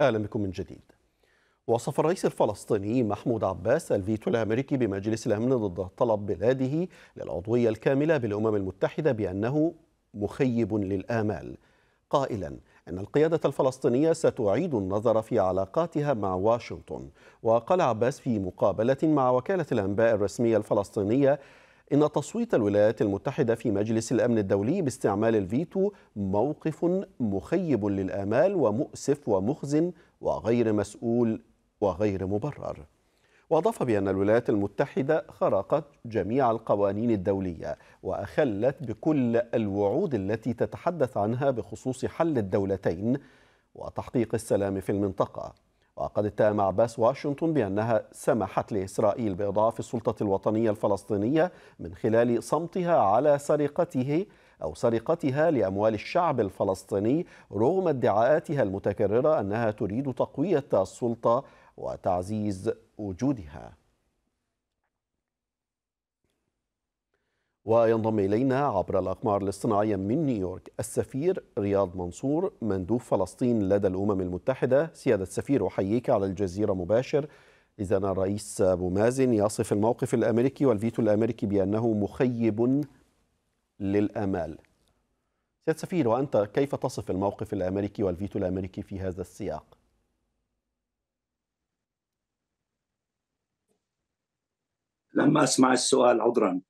أهلا بكم من جديد. وصف الرئيس الفلسطيني محمود عباس الفيتو الأمريكي بمجلس الأمن ضد طلب بلاده للعضوية الكاملة بالأمم المتحدة بأنه مخيب للآمال. قائلا أن القيادة الفلسطينية ستعيد النظر في علاقاتها مع واشنطن. وقال عباس في مقابلة مع وكالة الأنباء الرسمية الفلسطينية إن تصويت الولايات المتحدة في مجلس الأمن الدولي باستعمال الفيتو موقف مخيب للآمال ومؤسف ومخزن وغير مسؤول وغير مبرر. وأضاف بأن الولايات المتحدة خرقت جميع القوانين الدولية وأخلت بكل الوعود التي تتحدث عنها بخصوص حل الدولتين وتحقيق السلام في المنطقة. وقد اتهم عباس واشنطن بأنها سمحت لإسرائيل بإضعاف السلطة الوطنية الفلسطينية من خلال صمتها على سرقته أو سرقتها لأموال الشعب الفلسطيني رغم ادعاءاتها المتكررة أنها تريد تقوية السلطة وتعزيز وجودها. وينضم إلينا عبر الأقمار الاصطناعية من نيويورك السفير رياض منصور مندوب فلسطين لدى الأمم المتحدة. سيادة السفير أحييك على الجزيرة مباشر. إذا الرئيس أبو مازن يصف الموقف الأمريكي والفيتو الأمريكي بأنه مخيب للآمال. سيادة السفير وأنت كيف تصف الموقف الأمريكي والفيتو الأمريكي في هذا السياق؟ لم أسمع السؤال عذرا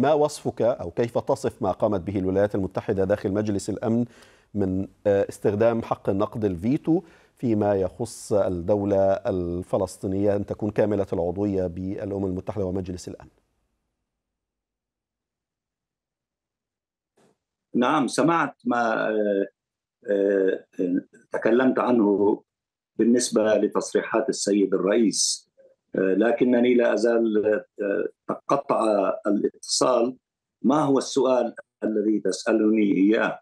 ما وصفك أو كيف تصف ما قامت به الولايات المتحدة داخل مجلس الأمن من استخدام حق النقد الفيتو فيما يخص الدولة الفلسطينية أن تكون كاملة العضوية بالأمم المتحدة ومجلس الأمن؟ نعم سمعت ما تكلمت عنه بالنسبة لتصريحات السيد الرئيس. لكنني لا أزال تقطع الاتصال. ما هو السؤال الذي تسألني إياه؟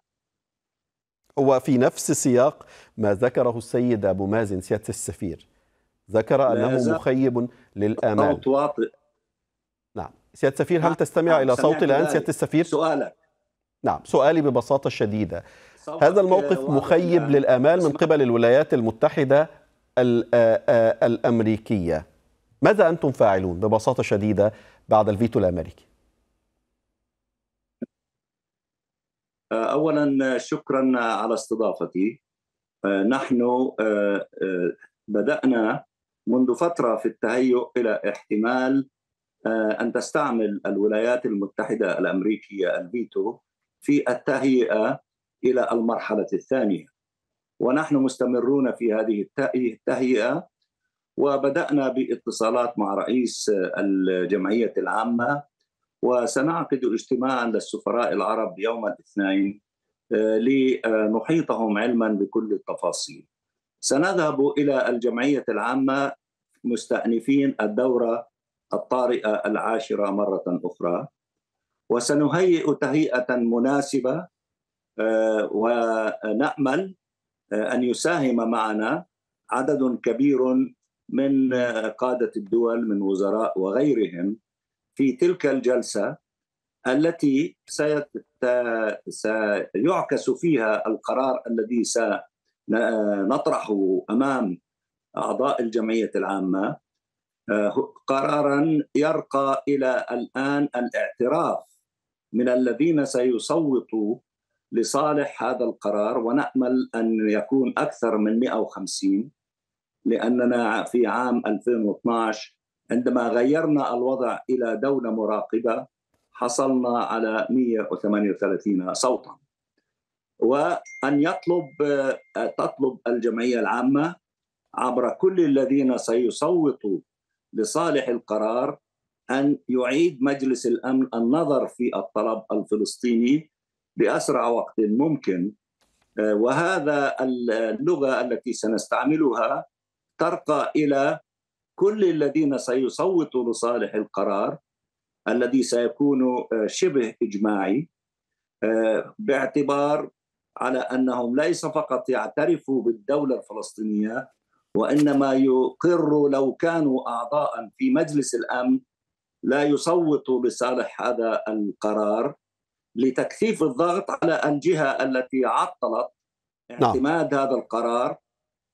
هو في نفس سياق ما ذكره السيد أبو مازن سيادة السفير. ذكر أنه مخيب للآمال. واطئ نعم. سيادة السفير هل تستمع نعم. إلى صوتي الآن سيادة السفير؟ سؤالك. نعم سؤالي ببساطة شديدة. هذا الموقف مخيب للآمال من قبل الولايات المتحدة الأمريكية. ماذا أنتم فاعلون ببساطة شديدة بعد الفيتو الأمريكي؟ أولا شكرا على استضافتي نحن بدأنا منذ فترة في التهيؤ إلى احتمال أن تستعمل الولايات المتحدة الأمريكية الفيتو في التهيئة إلى المرحلة الثانية ونحن مستمرون في هذه التهيئة وبدأنا باتصالات مع رئيس الجمعية العامة وسنعقد اجتماعا للسفراء العرب يوم الاثنين لنحيطهم علما بكل التفاصيل. سنذهب إلى الجمعية العامة مستأنفين الدورة الطارئة العاشرة مرة أخرى وسنهيئ تهيئة مناسبة ونأمل أن يساهم معنا عدد كبير من قادة الدول من وزراء وغيرهم في تلك الجلسة التي سيعكس فيها القرار الذي سنطرحه أمام أعضاء الجمعية العامة قرارا يرقى إلى الآن الاعتراف من الذين سيصوتوا لصالح هذا القرار ونأمل أن يكون أكثر من 150 لأننا في عام 2012 عندما غيرنا الوضع إلى دولة مراقبة حصلنا على 138 صوتا. وأن يطلب تطلب الجمعية العامة عبر كل الذين سيصوتوا لصالح القرار أن يعيد مجلس الأمن النظر في الطلب الفلسطيني بأسرع وقت ممكن. وهذا اللغة التي سنستعملها ترقى إلى كل الذين سيصوتوا لصالح القرار الذي سيكون شبه إجماعي باعتبار على أنهم ليس فقط يعترفوا بالدولة الفلسطينية وإنما يقروا لو كانوا أعضاء في مجلس الأمن لا يصوتوا لصالح هذا القرار لتكثيف الضغط على الجهة التي عطلت اعتماد نعم. هذا القرار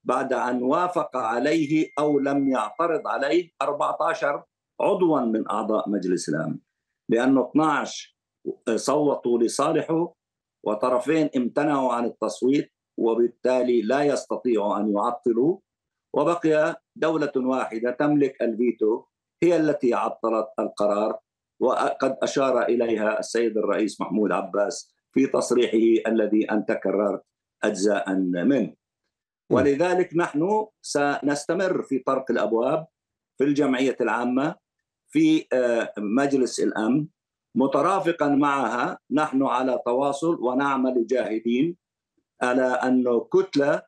بعد أن وافق عليه أو لم يعترض عليه 14 عضوا من أعضاء مجلس الأمن لأنه 12 صوتوا لصالحه وطرفين امتنعوا عن التصويت وبالتالي لا يستطيعوا أن يعطلوا وبقي دولة واحدة تملك الفيتو هي التي عطلت القرار وقد أشار إليها السيد الرئيس محمود عباس في تصريحه الذي أنت كررت أجزاء منه. ولذلك نحن سنستمر في طرق الأبواب في الجمعية العامة في آه، مجلس الأمن. مترافقا معها نحن على تواصل ونعمل جاهدين على أنه كتلة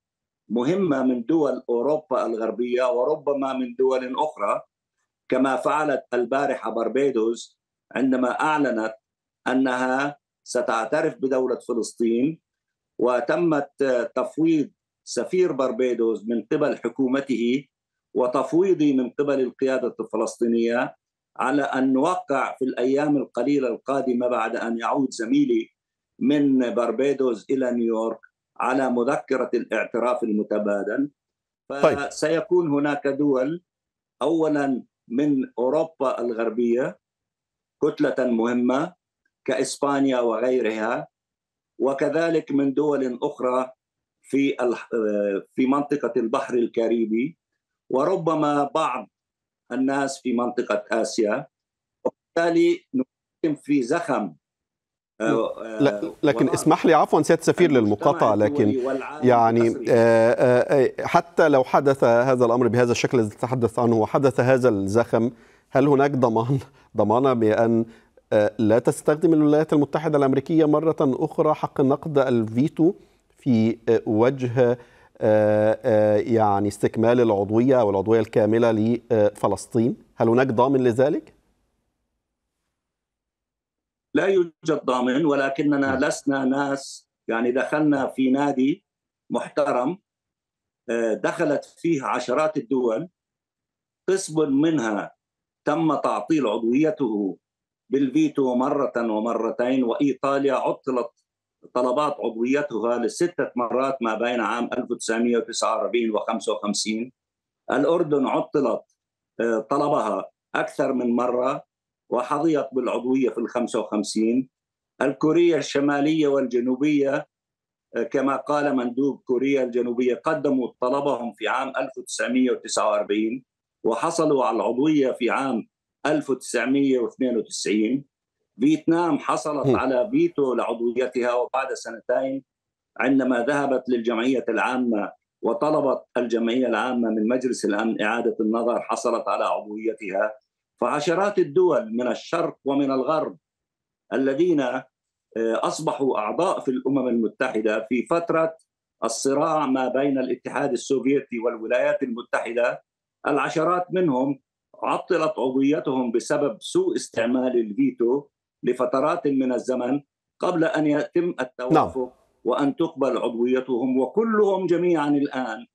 مهمة من دول أوروبا الغربية وربما من دول أخرى كما فعلت البارحة باربيدوس عندما أعلنت أنها ستعترف بدولة فلسطين وتمت تفويض سفير باربيدوس من قبل حكومته وتفويضي من قبل القيادة الفلسطينية على أن نوقع في الأيام القليلة القادمة بعد أن يعود زميلي من باربيدوس إلى نيويورك على مذكرة الاعتراف المتبادل طيب. فسيكون هناك دول أولا من أوروبا الغربية كتلة مهمة كإسبانيا وغيرها وكذلك من دول أخرى في في منطقة البحر الكاريبي وربما بعض الناس في منطقة آسيا وبالتالي نقيم في زخم. آه، لا لكن اسمح لي عفوا سيادة السفير للمقاطعة لكن يعني آه، آه، حتى لو حدث هذا الأمر بهذا الشكل الذي تحدث عنه وحدث هذا الزخم هل هناك ضمان؟ ضمانة بأن لا تستخدم الولايات المتحدة الأمريكية مرة أخرى حق النقد الفيتو؟ في وجه يعني استكمال العضوية أو العضوية الكاملة لفلسطين. هل هناك ضامن لذلك؟ لا يوجد ضامن ولكننا نعم. لسنا ناس يعني دخلنا في نادي محترم آه، دخلت فيه عشرات الدول. قسم منها تم تعطيل عضويته بالفيتو مرة ومرتين وإيطاليا عطلت طلبات عضويتها لستة مرات ما بين عام 1949 و 55 الأردن عطلت آه، طلبها أكثر من مرة وحظيت بالعضوية في ال 55 الكوريا الشمالية والجنوبية آه، كما قال مندوب كوريا الجنوبية قدموا طلبهم في عام 1949 وحصلوا على العضوية في عام 1992 فيتنام حصلت على فيتو لعضويتها وبعد سنتين عندما ذهبت للجمعية العامة وطلبت الجمعية العامة من مجلس الأمن إعادة النظر حصلت على عضويتها. فعشرات الدول من الشرق ومن الغرب الذين آه، أصبحوا أعضاء في الأمم المتحدة في فترة الصراع ما بين الاتحاد السوفيتي والولايات المتحدة. العشرات منهم عطلت عضويتهم بسبب سوء استعمال الفيتو. لفترات من الزمن قبل أن يتم التوافق نعم. وأن تقبل عضويتهم وكلهم جميعا الآن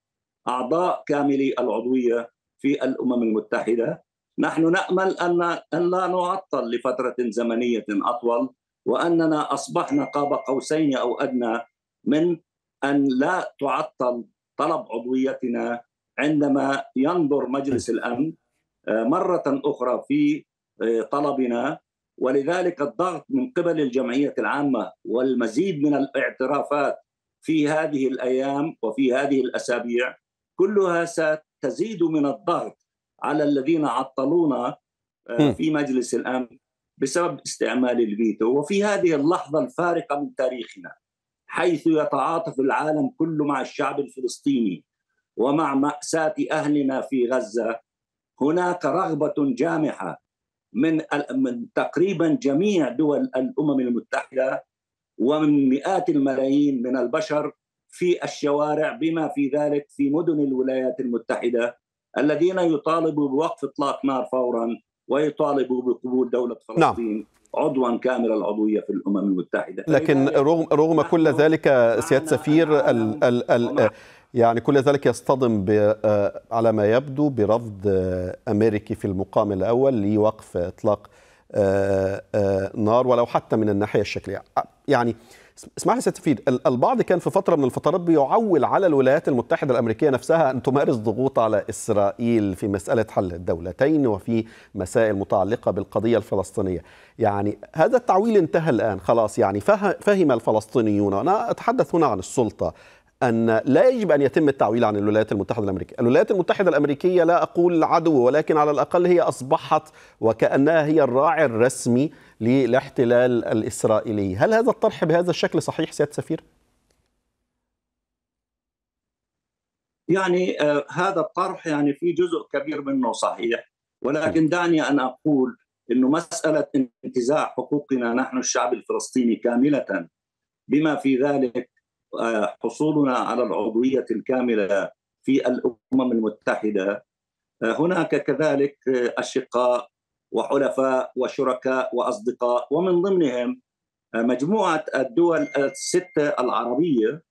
أعضاء كاملي العضوية في الأمم المتحدة نحن نأمل أن أن لا نعطل لفترة زمنية أطول وأننا أصبحنا قاب قوسين أو أدنى من أن لا تعطل طلب عضويتنا عندما ينظر مجلس الأمن آه، مرة أخرى في آه، طلبنا ولذلك الضغط من قبل الجمعية العامة والمزيد من الاعترافات في هذه الأيام وفي هذه الأسابيع كلها ستزيد من الضغط على الذين عطلونا آه، في مجلس الأمن بسبب استعمال الفيتو. وفي هذه اللحظة الفارقة من تاريخنا حيث يتعاطف العالم كله مع الشعب الفلسطيني ومع مأساة أهلنا في غزة هناك رغبة جامحة من من تقريبا جميع دول الأمم المتحدة ومن مئات الملايين من البشر في الشوارع بما في ذلك في مدن الولايات المتحدة الذين يطالبوا بوقف إطلاق نار فورا ويطالبوا بقبول دولة نعم. فلسطين نعم. عضوا كامل العضوية في الأمم المتحدة لكن رغم رغم كل ذلك سيادة سفير ال ال ال يعني كل ذلك يصطدم على ما يبدو برفض أمريكي في المقام الأول لوقف إطلاق نار ولو حتى من الناحية الشكلية. يعني اسمح لي سيد البعض كان في فترة من الفترات بيعول على الولايات المتحدة الأمريكية نفسها أن تمارس ضغوط على إسرائيل في مسألة حل الدولتين وفي مسائل متعلقة بالقضية الفلسطينية، يعني هذا التعويل انتهى الآن خلاص يعني فهم الفلسطينيون، أنا أتحدث هنا عن السلطة. أن لا يجب أن يتم التعويل عن الولايات المتحدة الأمريكية، الولايات المتحدة الأمريكية لا أقول عدو ولكن على الأقل هي أصبحت وكأنها هي الراعي الرسمي للاحتلال الإسرائيلي، هل هذا الطرح بهذا الشكل صحيح سيادة سفير؟ يعني آه هذا الطرح يعني في جزء كبير منه صحيح. ولكن دعني أن أقول إنه مسألة انتزاع حقوقنا نحن الشعب الفلسطيني كاملة بما في ذلك حصولنا على العضوية الكاملة في الأمم المتحدة. هناك كذلك أشقاء وحلفاء وشركاء وأصدقاء ومن ضمنهم مجموعة الدول الستة العربية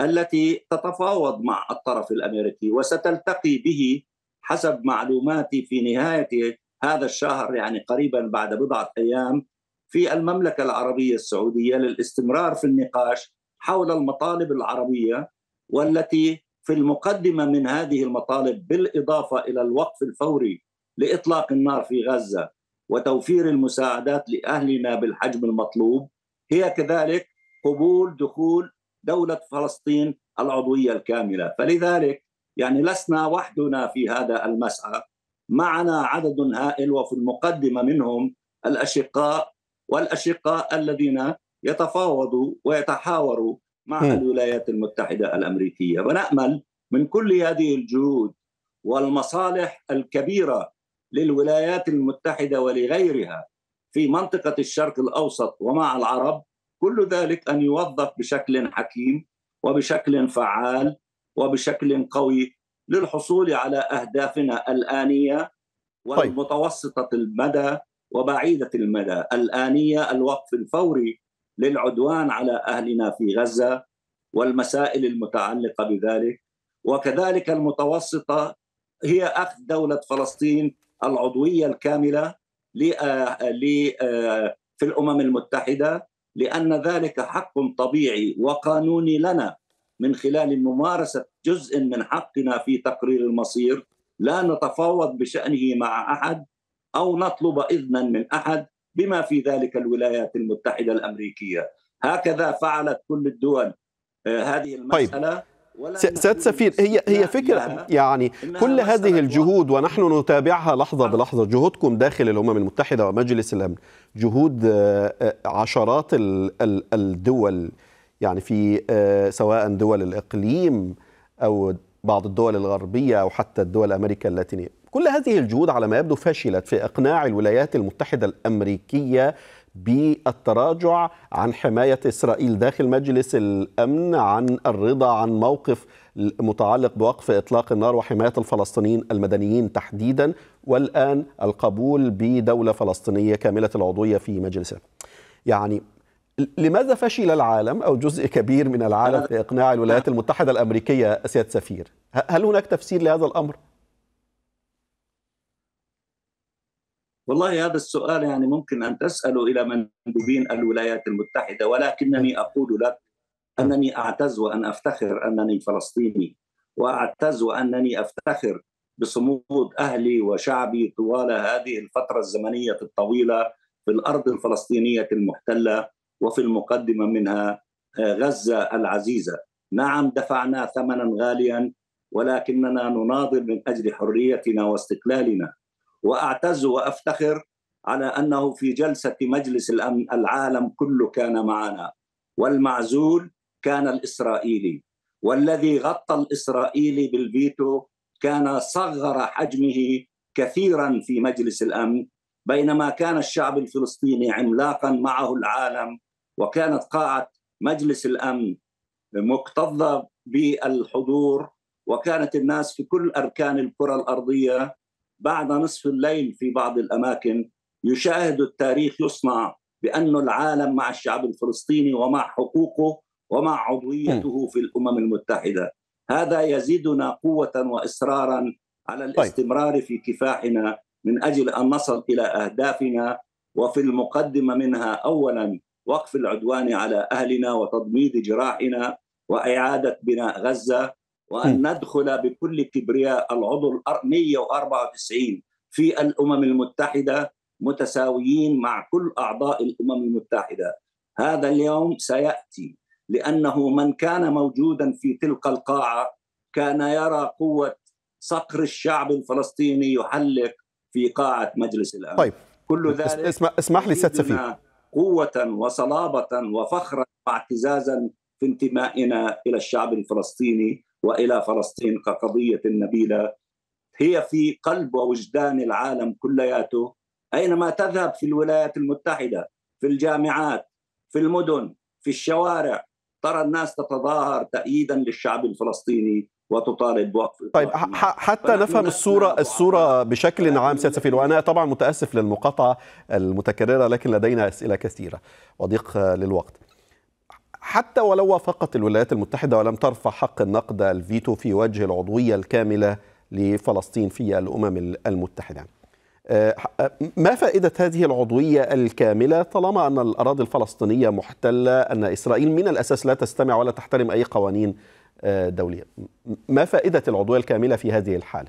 التي تتفاوض مع الطرف الأمريكي وستلتقي به حسب معلوماتي في نهاية هذا الشهر يعني قريبا بعد بضعة أيام في المملكة العربية السعودية للاستمرار في النقاش حول المطالب العربية والتي في المقدمة من هذه المطالب بالإضافة إلى الوقف الفوري لإطلاق النار في غزة وتوفير المساعدات لأهلنا بالحجم المطلوب هي كذلك قبول دخول دولة فلسطين العضوية الكاملة، فلذلك يعني لسنا وحدنا في هذا المسعى، معنا عدد هائل وفي المقدمة منهم الأشقاء والأشقاء الذين يتفاوضوا ويتحاوروا مع م. الولايات المتحدة الأمريكية. ونأمل من كل هذه الجهود والمصالح الكبيرة للولايات المتحدة ولغيرها في منطقة الشرق الأوسط ومع العرب كل ذلك أن يوظف بشكل حكيم وبشكل فعال وبشكل قوي للحصول على أهدافنا الآنية والمتوسطة المدى وبعيدة المدى، الآنية الوقف الفوري للعدوان على أهلنا في غزة والمسائل المتعلقة بذلك. وكذلك المتوسطة هي أخذ دولة فلسطين العضوية الكاملة في الأمم المتحدة لأن ذلك حق طبيعي وقانوني لنا من خلال ممارسة جزء من حقنا في تقرير المصير. لا نتفاوض بشأنه مع أحد أو نطلب إذنا من أحد. بما في ذلك الولايات المتحدة الأمريكية. هكذا فعلت كل الدول هذه المسألة. طيب. سيد سفير هي هي فكرة يعني كل هذه الجهود ونحن نتابعها لحظة بلحظة. جهودكم داخل الأمم المتحدة ومجلس الأمن جهود عشرات الدول يعني في سواء دول الإقليم أو بعض الدول الغربية أو حتى الدول أمريكا اللاتينية. كل هذه الجهود على ما يبدو فشلت في إقناع الولايات المتحدة الأمريكية بالتراجع عن حماية إسرائيل داخل مجلس الأمن عن الرضا عن موقف متعلق بوقف إطلاق النار وحماية الفلسطينيين المدنيين تحديدا والآن القبول بدولة فلسطينية كاملة العضوية في مجلس الأمن. يعني لماذا فشل العالم أو جزء كبير من العالم في إقناع الولايات المتحدة الأمريكية سياده سفير؟ هل هناك تفسير لهذا الأمر؟ والله هذا السؤال يعني ممكن أن تسأله إلى مندوبين الولايات المتحدة ولكنني أقول لك أنني أعتز وأن أفتخر أنني فلسطيني وأعتز وأنني أفتخر بصمود أهلي وشعبي طوال هذه الفترة الزمنية الطويلة في الأرض الفلسطينية المحتلة وفي المقدمة منها غزة العزيزة. نعم دفعنا ثمنا غاليا ولكننا نناضل من أجل حريتنا واستقلالنا وأعتز وأفتخر على أنه في جلسة مجلس الامن العالم كله كان معنا. والمعزول كان الإسرائيلي. والذي غطى الإسرائيلي بالفيتو كان صغر حجمه كثيرا في مجلس الامن بينما كان الشعب الفلسطيني عملاقا معه العالم وكانت قاعة مجلس الامن مكتظة بالحضور وكانت الناس في كل أركان الكرة الأرضية بعد نصف الليل في بعض الأماكن يشاهد التاريخ يصنع بأن العالم مع الشعب الفلسطيني ومع حقوقه ومع عضويته في الأمم المتحدة. هذا يزيدنا قوة وإصرارا على الاستمرار في كفاحنا من أجل أن نصل إلى أهدافنا وفي المقدمة منها اولا وقف العدوان على أهلنا وتضميد جراحنا وإعادة بناء غزة وأن ندخل بكل كبرياء العضو 194 في الأمم المتحدة متساويين مع كل أعضاء الأمم المتحدة. هذا اليوم سيأتي لأنه من كان موجودا في تلك القاعة كان يرى قوة صقر الشعب الفلسطيني يحلق في قاعة مجلس الأمن. طيب. كل ذلك اسمح, اسمح لي سيد سفير. قوة وصلابة وفخرا واعتزازا في انتمائنا إلى الشعب الفلسطيني. وإلى فلسطين كقضية نبيلة. هي في قلب ووجدان العالم كلياته. أينما تذهب في الولايات المتحدة في الجامعات في المدن في الشوارع ترى الناس تتظاهر تأييدا للشعب الفلسطيني وتطالب بوقف طيب حتى نفهم الصورة الصورة بشكل عام سيد سفير وأنا طبعا متأسف للمقاطعة المتكررة لكن لدينا أسئلة كثيرة. وضيق للوقت. حتى ولو وافقت الولايات المتحدة ولم ترفع حق النقد الفيتو في وجه العضوية الكاملة لفلسطين في الأمم المتحدة. ما فائدة هذه العضوية الكاملة طالما أن الأراضي الفلسطينية محتلة أن إسرائيل من الأساس لا تستمع ولا تحترم أي قوانين دولية. ما فائدة العضوية الكاملة في هذه الحالة؟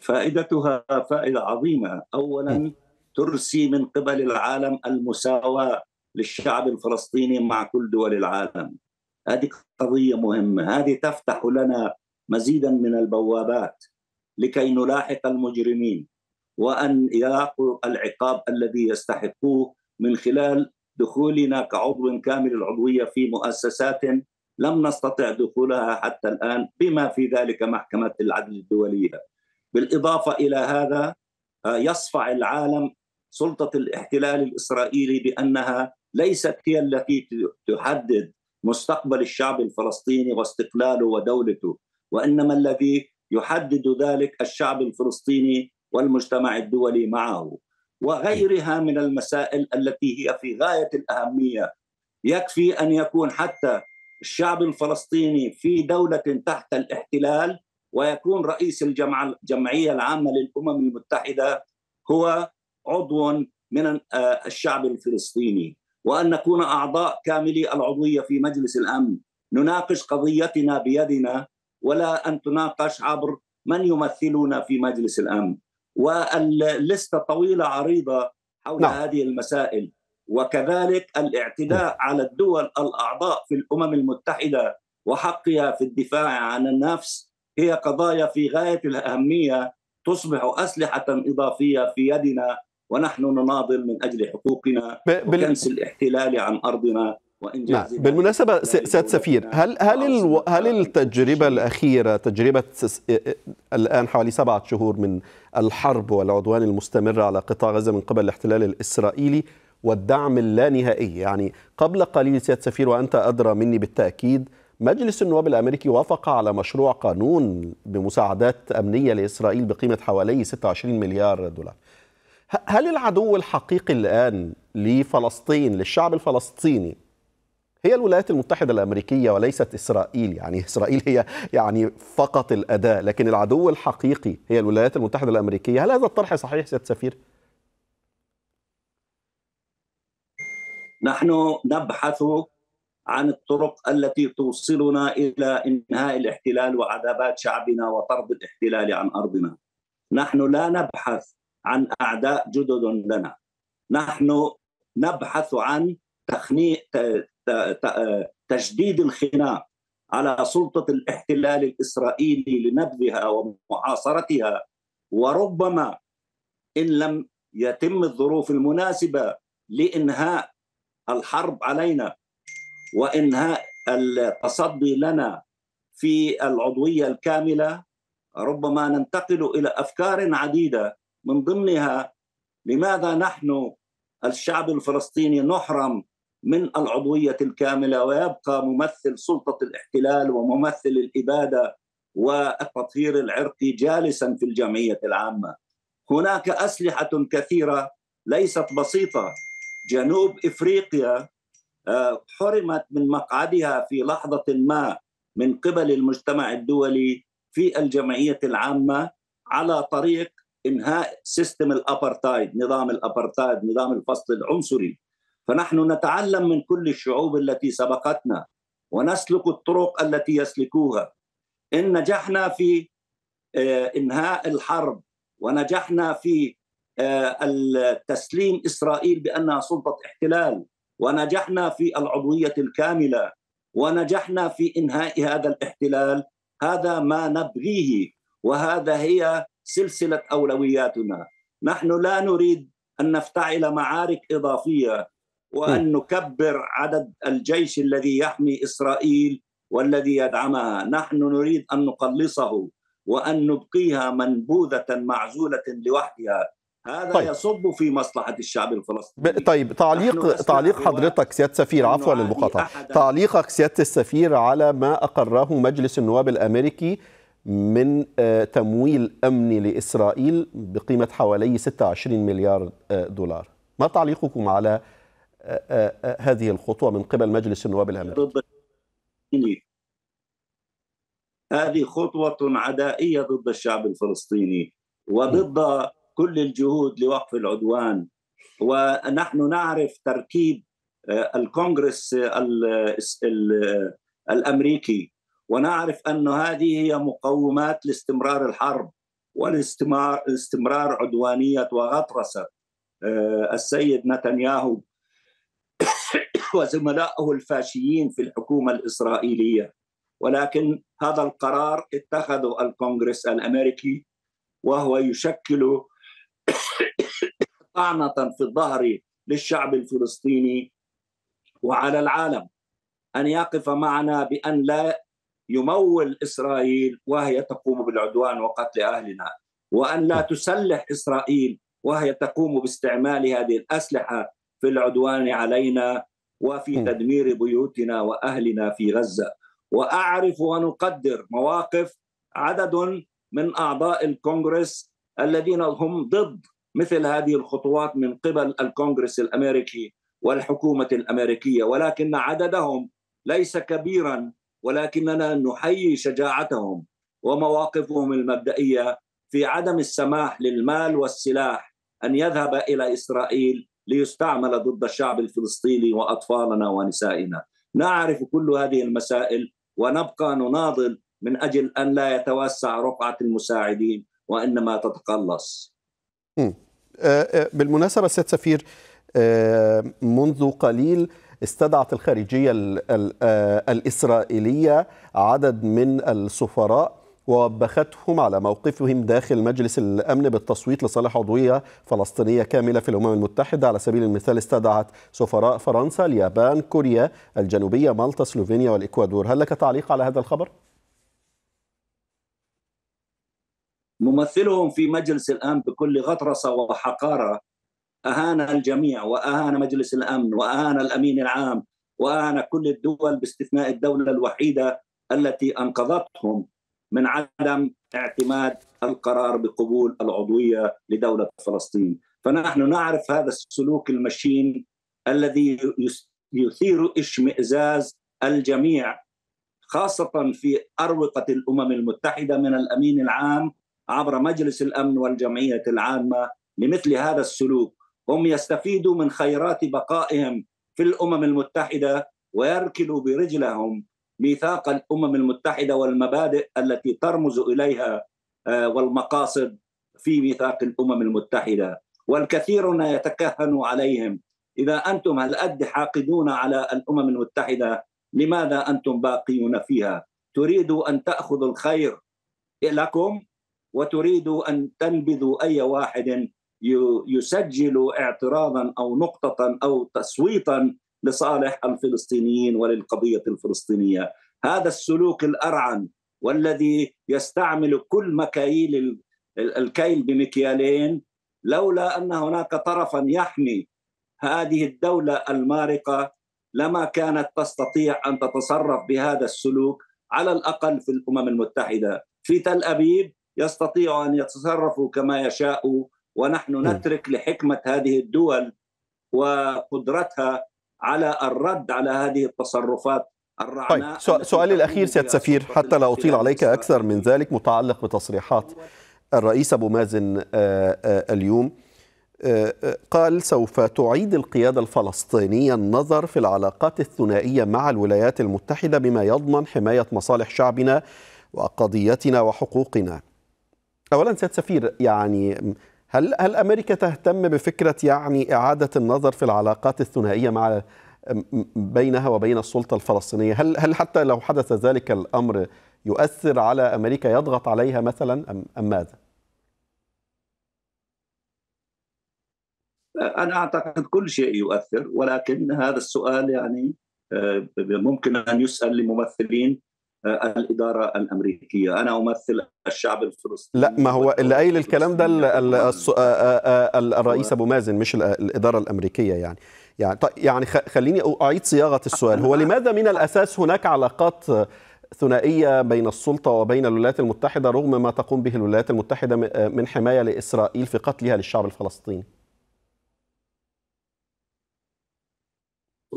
فائدتها فائدة عظيمة. أولا ترسي من قبل العالم المساواة للشعب الفلسطيني مع كل دول العالم هذه قضية مهمة هذه تفتح لنا مزيدا من البوابات لكي نلاحق المجرمين وأن يلاقوا العقاب الذي يستحقوه من خلال دخولنا كعضو كامل العضوية في مؤسسات لم نستطع دخولها حتى الآن بما في ذلك محكمة العدل الدولية. بالإضافة إلى هذا يصفع العالم سلطة الاحتلال الإسرائيلي بأنها ليست هي التي تحدد مستقبل الشعب الفلسطيني واستقلاله ودولته وإنما الذي يحدد ذلك الشعب الفلسطيني والمجتمع الدولي معه. وغيرها من المسائل التي هي في غاية الأهمية يكفي أن يكون حتى الشعب الفلسطيني في دولة تحت الاحتلال ويكون رئيس الجمعية العامة للأمم المتحدة هو عضو من الشعب الفلسطيني وأن نكون أعضاء كاملي العضوية في مجلس الأمن. نناقش قضيتنا بيدنا ولا أن تناقش عبر من يمثلون في مجلس الأمن. واللسته طويلة عريضة حول نعم. هذه المسائل. وكذلك الاعتداء على الدول الأعضاء في الأمم المتحدة وحقها في الدفاع عن النفس هي قضايا في غاية الأهمية تصبح أسلحة إضافية في يدنا ونحن نناضل من أجل حقوقنا وكنس الاحتلال عن أرضنا نعم. بالمناسبة سيد سفير هل هل ألو... هل التجربة الأخيرة تجربة الآن حوالي سبعة شهور من الحرب والعدوان المستمر على قطاع غزة من قبل الاحتلال الإسرائيلي والدعم اللانهائي يعني قبل قليل سيد سفير وأنت أدرى مني بالتأكيد مجلس النواب الأمريكي وافق على مشروع قانون بمساعدات أمنية لإسرائيل بقيمة حوالي 26 مليار دولار هل العدو الحقيقي الآن لفلسطين للشعب الفلسطيني هي الولايات المتحدة الأمريكية وليست إسرائيل؟ يعني إسرائيل هي يعني فقط الأداة لكن العدو الحقيقي هي الولايات المتحدة الأمريكية. هل هذا الطرح صحيح سيد سفير؟ نحن نبحث عن الطرق التي توصلنا إلى إنهاء الاحتلال وعذابات شعبنا وطرد الاحتلال عن أرضنا. نحن لا نبحث عن أعداء جدد لنا. نحن نبحث عن تخنيق تجديد الخناق على سلطة الاحتلال الإسرائيلي لنبذها ومحاصرتها وربما إن لم يتم الظروف المناسبة لإنهاء الحرب علينا وإنهاء التصدي لنا في العضوية الكاملة ربما ننتقل إلى أفكار عديدة من ضمنها لماذا نحن الشعب الفلسطيني نحرم من العضوية الكاملة ويبقى ممثل سلطة الاحتلال وممثل الإبادة والتطهير العرقي جالسا في الجمعية العامة. هناك أسلحة كثيرة ليست بسيطة. جنوب إفريقيا حرمت من مقعدها في لحظة ما من قبل المجتمع الدولي في الجمعية العامة على طريق إنهاء system الابارتايد نظام الابارتايد نظام الفصل العنصري. فنحن نتعلم من كل الشعوب التي سبقتنا ونسلك الطرق التي يسلكوها. إن نجحنا في آه، إنهاء الحرب ونجحنا في تسليم إسرائيل بأنها سلطة احتلال ونجحنا في العضوية الكاملة ونجحنا في إنهاء هذا الاحتلال هذا ما نبغيه وهذا هي سلسلة أولوياتنا. نحن لا نريد أن نفتعل معارك إضافية وأن نكبر عدد الجيش الذي يحمي إسرائيل والذي يدعمها. نحن نريد أن نقلصه وأن نبقيها منبوذة معزولة لوحدها. هذا طيب. يصب في مصلحة الشعب الفلسطيني. طيب تعليق تعليق حضرتك سيادة السفير عفوا للمقاطعه تعليقك سيادة السفير على ما أقره مجلس النواب الأمريكي من آه، تمويل امني لإسرائيل بقيمة حوالي 26 مليار آه، دولار. ما تعليقكم على آه، هذه الخطوة من قبل مجلس النواب الأمريكي؟ هذه خطوة عدائية ضد الشعب الفلسطيني وضد كل الجهود لوقف العدوان. ونحن نعرف تركيب الكونغرس الأمريكي. ونعرف أن هذه هي مقومات لاستمرار الحرب والاستمرار استمرار عدوانية وغطرسه آه، السيد نتنياهو وزملائه الفاشيين في الحكومة الإسرائيلية. ولكن هذا القرار اتخذه الكونغرس الأمريكي وهو يشكل طعنة في الظهر للشعب الفلسطيني وعلى العالم. أن يقف معنا بأن لا يمول إسرائيل وهي تقوم بالعدوان وقتل أهلنا وأن لا تسلح إسرائيل وهي تقوم باستعمال هذه الأسلحة في العدوان علينا وفي تدمير بيوتنا وأهلنا في غزة. وأعرف ونقدر مواقف عدد من أعضاء الكونغرس الذين هم ضد مثل هذه الخطوات من قبل الكونغرس الأمريكي والحكومة الأمريكية ولكن عددهم ليس كبيرا ولكننا نحيي شجاعتهم ومواقفهم المبدئية في عدم السماح للمال والسلاح أن يذهب إلى إسرائيل ليستعمل ضد الشعب الفلسطيني وأطفالنا ونسائنا. نعرف كل هذه المسائل ونبقى نناضل من أجل أن لا يتوسع رقعه المساعدين وإنما تتقلص. آه، آه، بالمناسبة سيد سفير آه، منذ قليل استدعت الخارجية الإسرائيلية عدد من السفراء ووبختهم على موقفهم داخل مجلس الأمن بالتصويت لصالح عضوية فلسطينية كاملة في الأمم المتحدة على سبيل المثال استدعت سفراء فرنسا، اليابان، كوريا الجنوبية، مالطا، سلوفينيا والإكوادور، هل لك تعليق على هذا الخبر؟ ممثلهم في مجلس الأمن بكل غطرسة وحقارة أهان الجميع وأهان مجلس الأمن وأهان الأمين العام وأهان كل الدول باستثناء الدولة الوحيدة التي أنقذتهم من عدم اعتماد القرار بقبول العضوية لدولة فلسطين، فنحن نعرف هذا السلوك المشين الذي يثير اشمئزاز الجميع خاصة في أروقة الأمم المتحدة من الأمين العام عبر مجلس الأمن والجمعية العامة لمثل هذا السلوك. هم يستفيدوا من خيرات بقائهم في الأمم المتحدة ويركلوا برجلهم ميثاق الأمم المتحدة والمبادئ التي ترمز إليها آه، والمقاصد في ميثاق الأمم المتحدة. والكثيرون يتكهن عليهم. إذا أنتم هالقد حاقدون على الأمم المتحدة؟ لماذا أنتم باقيون فيها؟ تريدوا أن تأخذوا الخير لكم وتريد أن تنبذوا أي واحد يسجل اعتراضا أو نقطة أو تصويتا لصالح الفلسطينيين وللقضية الفلسطينية. هذا السلوك الأرعن والذي يستعمل كل مكاييل الكيل بمكيالين لولا أن هناك طرفا يحمي هذه الدولة المارقة لما كانت تستطيع أن تتصرف بهذا السلوك على الأقل في الأمم المتحدة. في تل أبيب يستطيعوا أن يتصرفوا كما يشاءوا ونحن نترك لحكمة هذه الدول وقدرتها على الرد على هذه التصرفات الرعناء طيب سؤالي الأخير سيد سفير حتى لا أطيل عليك أكثر من ذلك متعلق بتصريحات الرئيس أبو مازن اليوم قال سوف تعيد القيادة الفلسطينية النظر في العلاقات الثنائية مع الولايات المتحدة بما يضمن حماية مصالح شعبنا وقضيتنا وحقوقنا. أولا سيد سفير يعني هل هل أمريكا تهتم بفكرة يعني إعادة النظر في العلاقات الثنائية مع بينها وبين السلطة الفلسطينية؟ هل هل حتى لو حدث ذلك الأمر يؤثر على أمريكا يضغط عليها مثلا ام أم ماذا؟ أنا أعتقد كل شيء يؤثر ولكن هذا السؤال يعني ممكن أن يسأل لممثلين الإدارة الأمريكية، أنا أمثل الشعب الفلسطيني. لا ما هو اللي قايل الكلام ده الرئيس أبو مازن مش الإدارة الأمريكية يعني. يعني يعني خليني أعيد صياغة السؤال. هو لماذا من الأساس هناك علاقات ثنائية بين السلطة وبين الولايات المتحدة رغم ما تقوم به الولايات المتحدة من حماية لإسرائيل في قتلها للشعب الفلسطيني؟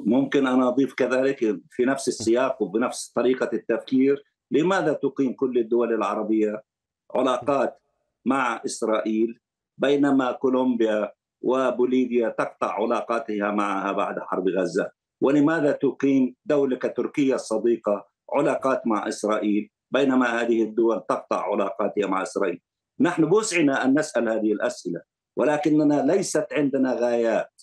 ممكن أن أضيف كذلك في نفس السياق وبنفس طريقة التفكير لماذا تقيم كل الدول العربية علاقات مع إسرائيل بينما كولومبيا وبوليفيا تقطع علاقاتها معها بعد حرب غزة؟ ولماذا تقيم دولة كتركيا الصديقة علاقات مع إسرائيل بينما هذه الدول تقطع علاقاتها مع إسرائيل؟ نحن بوسعنا أن نسأل هذه الأسئلة ولكننا ليست عندنا غايات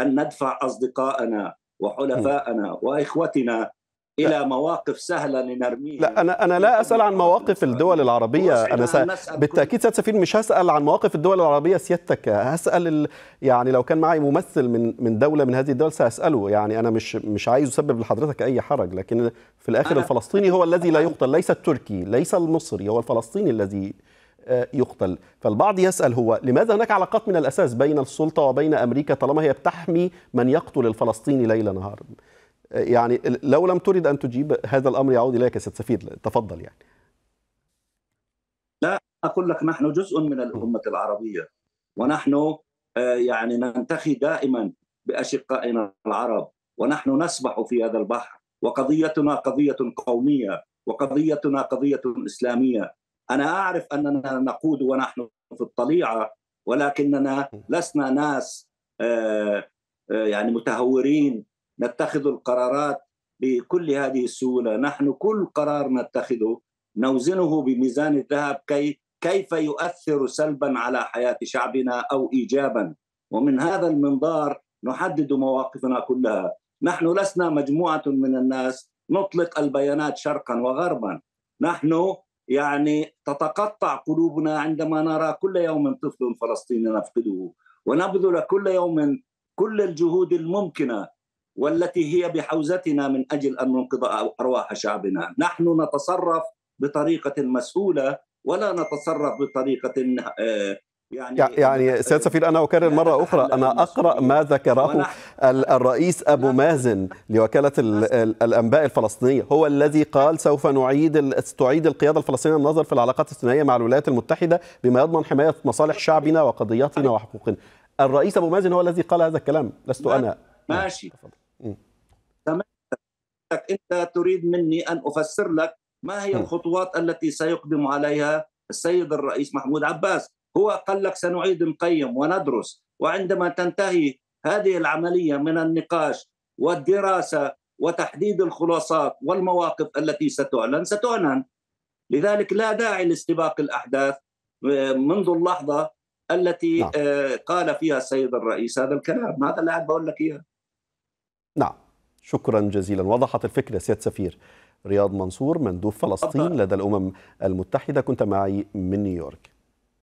أن ندفع أصدقائنا وحلفائنا وإخوتنا إلى مواقف سهلة لنرميها. لا أنا أنا لا أسأل عن مواقف الدول العربية. أنا س... بالتأكيد سيد سفير مش هسأل عن مواقف الدول العربية سيادتك. هسأل ال... يعني لو كان معي ممثل من من دولة من هذه الدول سأسأله. يعني أنا مش مش عايز أسبب لحضرتك أي حرج لكن في الآخر أنا... الفلسطيني هو الذي لا يقتل ليس التركي ليس المصري هو الفلسطيني الذي يقتل. فالبعض يسأل هو لماذا هناك علاقات من الأساس بين السلطة وبين أمريكا طالما هي بتحمي من يقتل الفلسطيني ليل نهار؟ يعني لو لم تريد أن تجيب هذا الأمر يعود إليك سيد سفير. تفضل يعني. لا أقول لك نحن جزء من الأمة العربية ونحن يعني ننتخي دائما بأشقائنا العرب ونحن نسبح في هذا البحر وقضيتنا قضية قومية وقضيتنا قضية إسلامية. أنا أعرف أننا نقود ونحن في الطليعة ولكننا لسنا ناس يعني متهورين. نتخذ القرارات بكل هذه السهولة. نحن كل قرار نتخذه نوزنه بميزان الذهب كي كيف يؤثر سلبا على حياة شعبنا أو إيجابا. ومن هذا المنظار نحدد مواقفنا كلها. نحن لسنا مجموعة من الناس نطلق البيانات شرقا وغربا. نحن يعني تتقطع قلوبنا عندما نرى كل يوم طفل فلسطيني نفقده. ونبذل كل يوم كل الجهود الممكنة والتي هي بحوزتنا من أجل أن ننقذ أرواح شعبنا، نحن نتصرف بطريقة مسؤوله ولا نتصرف بطريقة يعني يعني سيد سفير أنا أكرر مرة أخرى أنا أقرأ ما ذكره الرئيس أبو مازن لوكالة الأنباء الفلسطينية. هو الذي قال سوف نعيد تعيد القيادة الفلسطينية النظر في العلاقات الثنائيه مع الولايات المتحدة بما يضمن حماية مصالح شعبنا وقضياتنا وحقوقنا. الرئيس أبو مازن هو الذي قال هذا الكلام لست أنا. ماشي. إنت تريد مني أن أفسر لك ما هي الخطوات التي سيقدم عليها السيد الرئيس محمود عباس. هو قال لك سنعيد نقيم وندرس وعندما تنتهي هذه العملية من النقاش والدراسة وتحديد الخلاصات والمواقف التي ستعلن ستعلن. لذلك لا داعي لاستباق الأحداث منذ اللحظة التي نعم. قال فيها السيد الرئيس هذا الكلام. هذا اللي قاعد بقول لك إياه. نعم. شكرا جزيلا. وضحت الفكرة سياده سفير. رياض منصور مندوب فلسطين لدى الأمم المتحدة كنت معي من نيويورك.